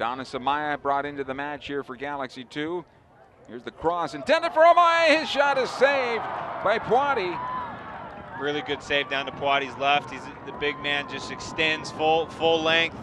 Donna Samaya brought into the match here for Galaxy 2. Here's the cross intended for Amaya. His shot is saved by Pouaty. Really good save down to Pouaty's left. He's the big man, just extends full full length.